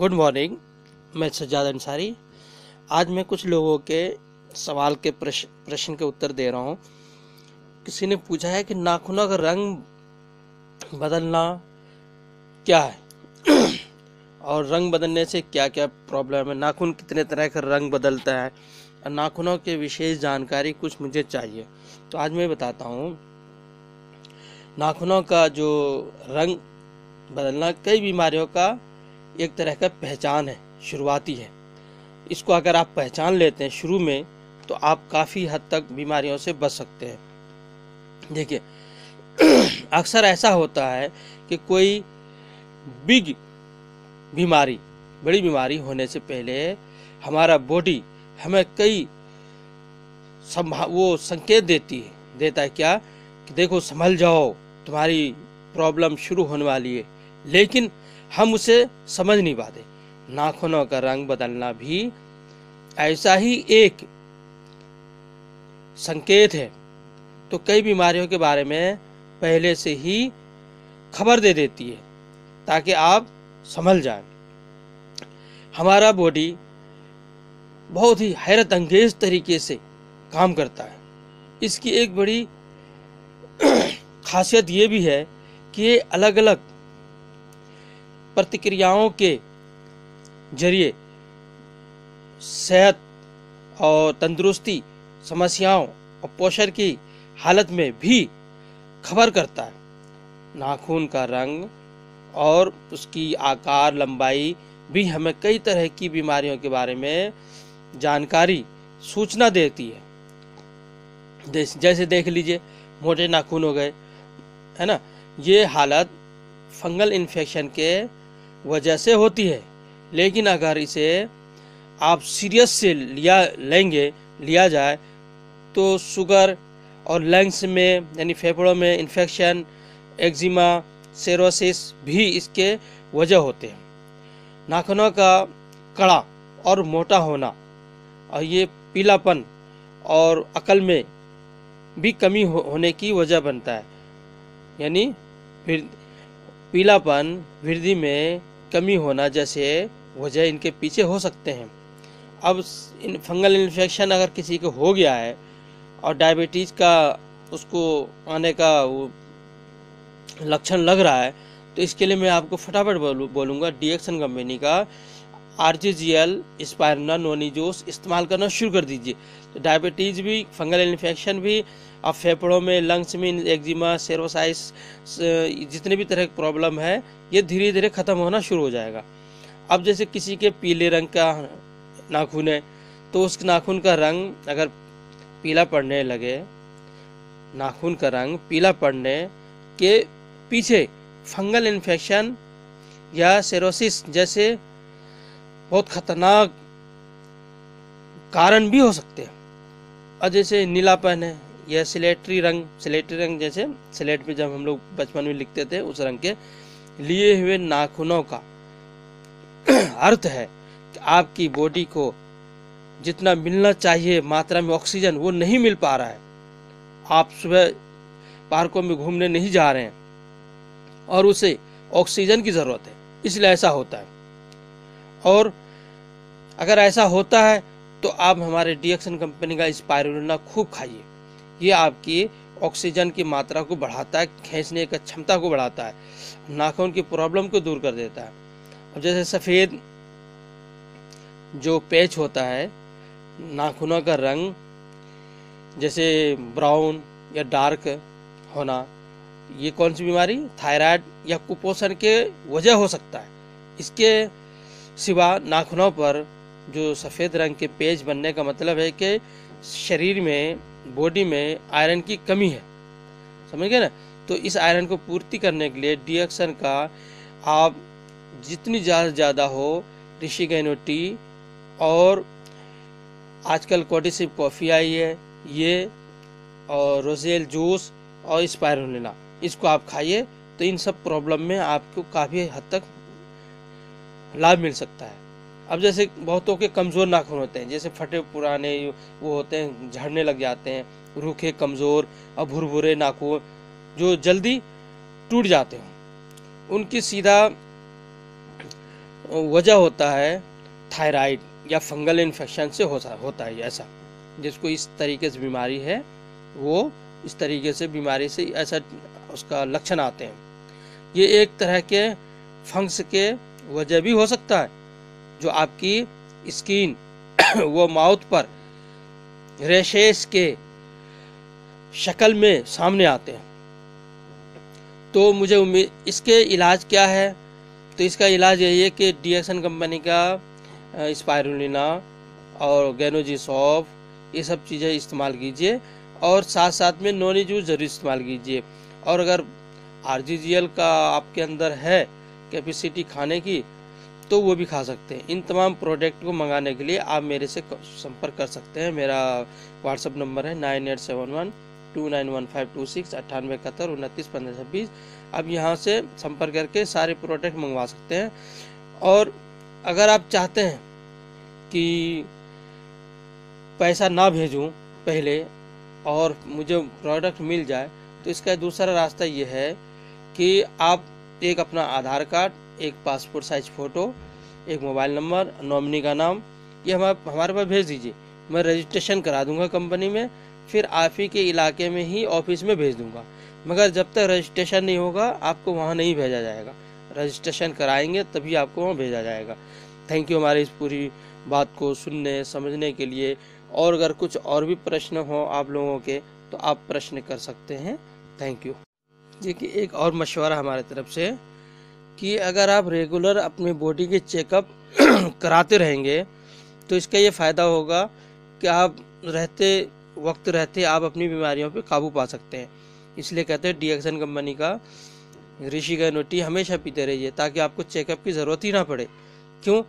Good morning मैं सज्जाद अंसारी। आज मैं कुछ लोगों के सवाल के प्रश्न प्रश्न के उत्तर दे रहा हूँ। किसी ने पूछा है कि नाखूनों का रंग बदलना क्या है? और रंग बदलने से क्या क्या प्रॉब्लम है? नाखून कितने तरह का रंग बदलता है? और नाखूनों के विशेष जानकारी कुछ मुझे चाहिए। तो आज मैं बताता हूँ, नाखूनों का जो रंग बदलना, कई बीमारियों का एक तरह का पहचान है, शुरुआती है। इसको अगर आप पहचान लेते हैं शुरू में तो आप काफ़ी हद तक बीमारियों से बच सकते हैं। देखिए, अक्सर ऐसा होता है कि कोई बिग बीमारी, बड़ी बीमारी होने से पहले हमारा बॉडी हमें कई संभा, वो संकेत देती है। देता है क्या? कि देखो, संभल जाओ, तुम्हारी प्रॉब्लम शुरू होने वाली है। लेकिन हम उसे समझ नहीं पाते। नाखूनों का रंग बदलना भी ऐसा ही एक संकेत है। तो कई बीमारियों के बारे में पहले से ही खबर दे देती है, ताकि आप संभल जाएँ। हमारा बॉडी बहुत ही हैरत अंगेज तरीके से काम करता है। इसकी एक बड़ी खासियत ये भी है कि ये अलग अलग प्रतिक्रियाओं के ज़रिए सेहत और तंदुरुस्ती, समस्याओं और पोषण की हालत में भी खबर करता है। नाखून का रंग और उसकी आकार, लंबाई भी हमें कई तरह की बीमारियों के बारे में जानकारी, सूचना देती है। जैसे देख लीजिए, मोटे नाखून हो गए, है ना? ये हालत फंगल इन्फेक्शन के वजह से होती है। लेकिन अगर इसे आप सीरियस से लिया लेंगे लिया जाए तो शुगर और लंग्स में यानी फेफड़ों में इन्फेक्शन एक्जिमा सेरोसिस भी इसके वजह होते हैं। नाखूनों का कड़ा और मोटा होना और ये पीलापन और अकल में भी कमी हो, होने की वजह बनता है। यानी फिर पीलापन वृद्धि में कमी होना जैसे वजह इनके पीछे हो सकते हैं। अब इन फंगल इन्फेक्शन अगर किसी को हो गया है और डायबिटीज़ का उसको आने का वो लक्षण लग रहा है तो इसके लिए मैं आपको फटाफट बोलूँगा बोलूँगा डीएक्सन कंपनी का R G G L spirulina noni juice इस्तेमाल करना शुरू कर दीजिए। तो डायबिटीज़ भी, फंगल इन्फेक्शन भी अब फेफड़ों में, लंग्स में, एक्जिमा, सेरोसाइस जितने भी तरह की प्रॉब्लम है, ये धीरे धीरे ख़त्म होना शुरू हो जाएगा। अब जैसे किसी के पीले रंग का नाखून है तो उस नाखून का रंग अगर पीला पड़ने लगे, नाखून का रंग पीला पड़ने के पीछे फंगल इन्फेक्शन या सेरोसिस जैसे बहुत खतरनाक कारण भी हो सकते हैं। और जैसे नीलापन है यह सिलेटरी रंग सिलेटरी रंग जैसे, सिलेट में जब हम लोग बचपन में लिखते थे, उस रंग के लिए हुए नाखूनों का अर्थ है कि आपकी बॉडी को जितना मिलना चाहिए मात्रा में ऑक्सीजन वो नहीं मिल पा रहा है। आप सुबह पार्कों में घूमने नहीं जा रहे हैं और उसे ऑक्सीजन की ज़रूरत है। इसलिए ऐसा होता है। और अगर ऐसा होता है तो आप हमारे डिएक्शन कंपनी का स्पायरुलिना खूब खाइए। ये आपकी ऑक्सीजन की मात्रा को बढ़ाता है, खींचने की क्षमता को बढ़ाता है, नाखून की प्रॉब्लम को दूर कर देता है। अब जैसे सफ़ेद जो पेच होता है, नाखूनों का रंग जैसे ब्राउन या डार्क होना, ये कौन सी बीमारी? थायराइड या कुपोषण के वजह हो सकता है। इसके सिवा नाखूनों पर जो सफ़ेद रंग के पेज बनने का मतलब है कि शरीर में बॉडी में आयरन की कमी है। समझ गए ना? तो इस आयरन को पूर्ति करने के लिए डिएक्शन का आप जितनी ज़्यादा ज़्यादा हो ऋषिगैनो टी और आजकल कोटिसिप कॉफ़ी आई है, ये और रोजेल जूस और स्पायरुलिना इसको आप खाइए तो इन सब प्रॉब्लम में आपको काफ़ी हद तक लाभ मिल सकता है। अब जैसे बहुतों के कमज़ोर नाखून होते हैं, जैसे फटे पुराने वो होते हैं, झड़ने लग जाते हैं, रूखे, कमज़ोर और भुरभुरे नाखून जो जल्दी टूट जाते हैं। उनकी सीधा वजह होता है थायराइड या फंगल इन्फेक्शन से होता होता है ऐसा। जिसको इस तरीके से बीमारी है, वो इस तरीके से बीमारी से ऐसा उसका लक्षण आते हैं। ये एक तरह के फंक्स के वजह भी हो सकता है, जो आपकी स्किन वो माउथ पर रेशेस के शक्ल में सामने आते हैं। तो मुझे उम्मीद, इसके इलाज क्या है? तो इसका इलाज यही है कि डीएक्सन कंपनी का स्पायरुलिना और गैनोजी सॉफ ये सब चीज़ें इस्तेमाल कीजिए और साथ साथ में नॉनी जूस ज़रूर इस्तेमाल कीजिए। और अगर आरजीजीएल का आपके अंदर है कैपेसिटी खाने की तो वो भी खा सकते हैं। इन तमाम प्रोडक्ट को मंगाने के लिए आप मेरे से संपर्क कर सकते हैं। मेरा व्हाट्सअप नंबर है nine eight seven one two nine one five two six अट्ठानवे इकहत्तर उनतीस पंद्रह छब्बीस। आप यहाँ से संपर्क करके सारे प्रोडक्ट मंगवा सकते हैं। और अगर आप चाहते हैं कि पैसा ना भेजूं पहले और मुझे प्रोडक्ट मिल जाए तो इसका दूसरा रास्ता ये है कि आप एक अपना आधार कार्ड, एक पासपोर्ट साइज़ फ़ोटो, एक मोबाइल नंबर, नॉमिनी का नाम, ये हम हमारे पास भेज दीजिए। मैं रजिस्ट्रेशन करा दूँगा कंपनी में, फिर आप ही के इलाके में ही ऑफ़िस में भेज दूँगा। मगर जब तक रजिस्ट्रेशन नहीं होगा, आपको वहाँ नहीं भेजा जाएगा। रजिस्ट्रेशन कराएँगे, तभी आपको वहाँ भेजा जाएगा। थैंक यू हमारी इस पूरी बात को सुनने, समझने के लिए। और अगर कुछ और भी प्रश्न हो आप लोगों के तो आप प्रश्न कर सकते हैं। थैंक यू देखिए एक और मशवरा हमारे तरफ़ से कि अगर आप रेगुलर अपनी बॉडी के चेकअप कराते रहेंगे तो इसका ये फ़ायदा होगा कि आप रहते, वक्त रहते आप अपनी बीमारियों पे काबू पा सकते हैं। इसलिए कहते हैं डीएक्सन कंपनी का ऋषि का नोटी हमेशा पीते रहिए ताकि आपको चेकअप की ज़रूरत ही ना पड़े। क्यों?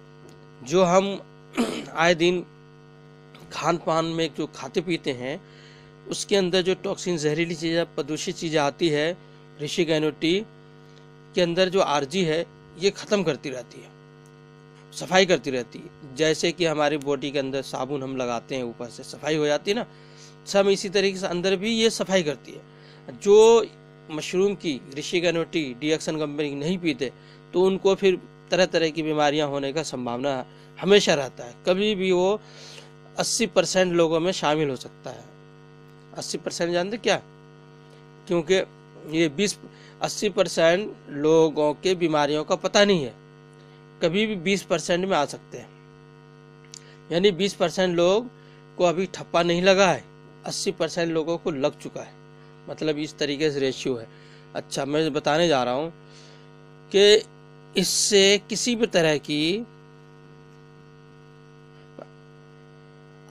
जो हम आए दिन खान पान में जो खाते पीते हैं, उसके अंदर जो टॉक्सिन जहरीली चीज़ें, प्रदूषित चीज़ें आती है ऋषि गैनोटी के अंदर जो आरजी है, ये ख़त्म करती रहती है। सफ़ाई करती रहती है। जैसे कि हमारी बॉडी के अंदर साबुन हम लगाते हैं, ऊपर से सफ़ाई हो जाती है ना, सब इसी तरीके से अंदर भी ये सफ़ाई करती है। जो मशरूम की ऋषि गैनोटी डीएक्सन कंपनी नहीं पीते तो उनको फिर तरह तरह की बीमारियाँ होने का संभावना हमेशा रहता है। कभी भी वो 80 परसेंट लोगों में शामिल हो सकता है। 80 परसेंट जानते क्या? क्योंकि ये 20 80 परसेंट लोगों के बीमारियों का पता नहीं है। कभी भी 20 परसेंट में आ सकते हैं। यानी 20 परसेंट लोग को अभी ठप्पा नहीं लगा है। 80 परसेंट लोगों को लग चुका है। मतलब इस तरीके से रेशियो है। अच्छा मैं बताने जा रहा हूँ कि इससे किसी भी तरह की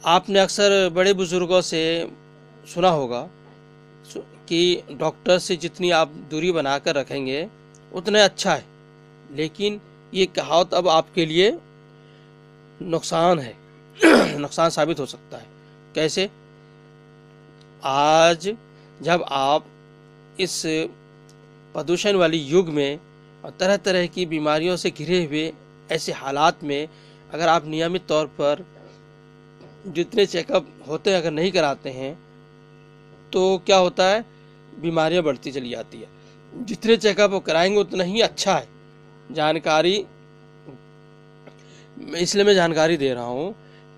आपने अक्सर बड़े बुज़ुर्गों से सुना होगा कि डॉक्टर से जितनी आप दूरी बनाकर रखेंगे, उतना अच्छा है। लेकिन ये कहावत अब आपके लिए नुकसान है। नुकसान साबित हो सकता है। कैसे? आज जब आप इस प्रदूषण वाली युग में और तरह तरह की बीमारियों से घिरे हुए ऐसे हालात में अगर आप नियमित तौर पर जितने चेकअप होते हैं, अगर नहीं कराते हैं तो क्या होता है? बीमारियाँ बढ़ती चली जाती है। जितने चेकअप कराएँगे, उतना ही अच्छा है। जानकारी इसलिए मैं जानकारी दे रहा हूँ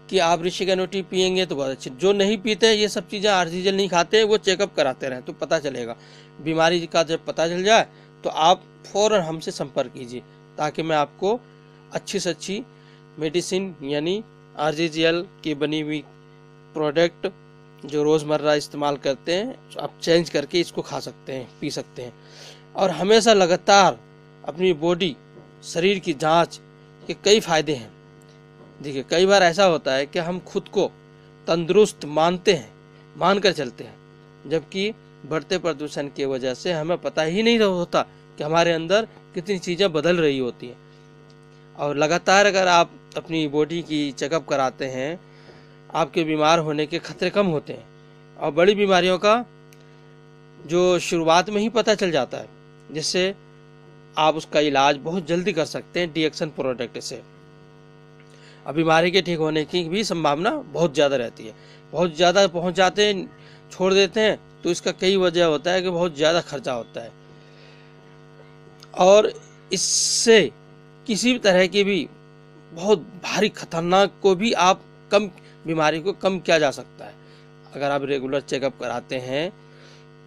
कि आप ऋषि का नोटी पियेंगे तो बहुत अच्छे। जो नहीं पीते, ये सब चीज़ें आर्जिजल नहीं खाते, वो चेकअप कराते रहें तो पता चलेगा। बीमारी का जब पता चल जाए तो आप फ़ौरन हमसे संपर्क कीजिए, ताकि मैं आपको अच्छी से अच्छी मेडिसिन, यानी आर की बनी हुई प्रोडक्ट जो रोज़मर्रा इस्तेमाल करते हैं, आप चेंज करके इसको खा सकते हैं, पी सकते हैं। और हमेशा लगातार अपनी बॉडी, शरीर की जाँच के कई फ़ायदे हैं। देखिए, कई बार ऐसा होता है कि हम खुद को तंदुरुस्त मानते हैं मान कर चलते हैं, जबकि बढ़ते प्रदूषण की वजह से हमें पता ही नहीं होता कि हमारे अंदर कितनी चीज़ें बदल रही होती हैं। और लगातार अगर आप अपनी बॉडी की चेकअप कराते हैं आपके बीमार होने के खतरे कम होते हैं। और बड़ी बीमारियों का जो शुरुआत में ही पता चल जाता है, जिससे आप उसका इलाज बहुत जल्दी कर सकते हैं डीएक्शन प्रोडक्ट से। और बीमारी के ठीक होने की भी संभावना बहुत ज़्यादा रहती है। बहुत ज़्यादा पहुँच जाते हैं, छोड़ देते हैं तो इसका कई वजह होता है कि बहुत ज़्यादा खर्चा होता है। और इससे किसी भी तरह की भी बहुत भारी खतरनाक को भी आप कम बीमारी को कम किया जा सकता है। अगर आप रेगुलर चेकअप कराते हैं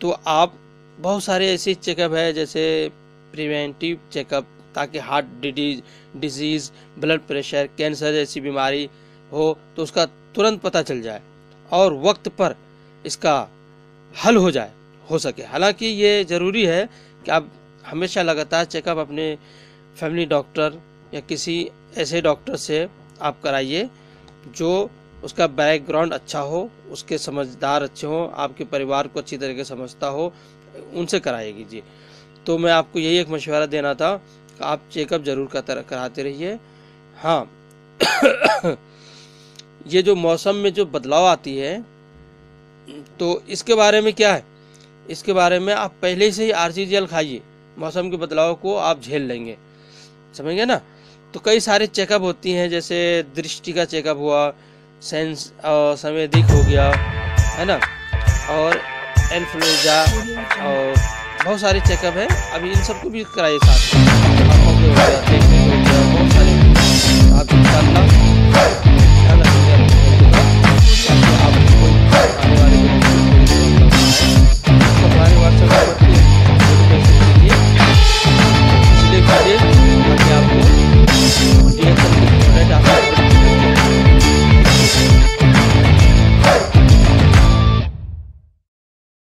तो आप बहुत सारे ऐसे चेकअप है, जैसे प्रिवेंटिव चेकअप ताकि heart disease disease blood pressure cancer जैसी बीमारी हो तो उसका तुरंत पता चल जाए और वक्त पर इसका हल हो जाए, हो सके। हालाँकि ये ज़रूरी है कि आप हमेशा लगातार चेकअप अपने फैमिली डॉक्टर या किसी ऐसे डॉक्टर से आप कराइए, जो उसका बैकग्राउंड अच्छा हो, उसके समझदार अच्छे हो, आपके परिवार को अच्छी तरीके समझता हो, उनसे कराइए जी तो मैं आपको यही एक मशवरा देना था आप चेकअप ज़रूर कराते रहिए। हाँ। ये जो मौसम में जो बदलाव आती है तो इसके बारे में क्या है? इसके बारे में आप पहले से ही आर खाइए। मौसम के बदलाव को आप झेल लेंगे। समझेंगे ना? तो कई सारे चेकअप होती हैं, जैसे दृष्टि का चेकअप हुआ सेंस संवेदिक हो गया, है ना? और इन्फ्लुएंजा, और बहुत सारे चेकअप हैं। अभी इन सबको भी कराइए साथ में।